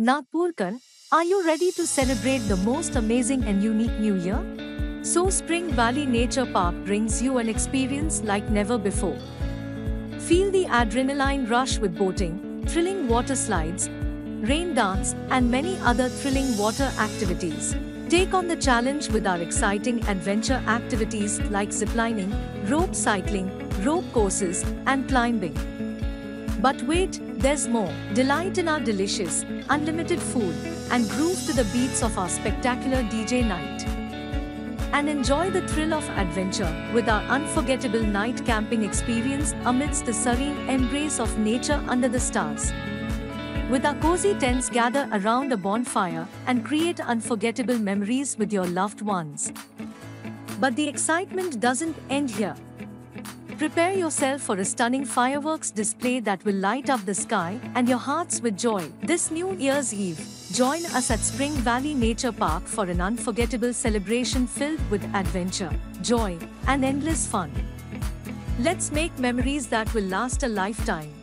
Nagpurkar, are you ready to celebrate the most amazing and unique new year? So Spring Valley Nature Park brings you an experience like never before. Feel the adrenaline rush with boating, thrilling water slides, rain dance, and many other thrilling water activities. Take on the challenge with our exciting adventure activities like ziplining, rope cycling, rope courses, and climbing. But wait, there's more. Delight in our delicious, unlimited food, and groove to the beats of our spectacular DJ night. And enjoy the thrill of adventure with our unforgettable night camping experience amidst the serene embrace of nature under the stars. With our cozy tents, gather around a bonfire and create unforgettable memories with your loved ones. But the excitement doesn't end here. Prepare yourself for a stunning fireworks display that will light up the sky and your hearts with joy. This New Year's Eve, join us at Spring Valley Nature Park for an unforgettable celebration filled with adventure, joy, and endless fun. Let's make memories that will last a lifetime.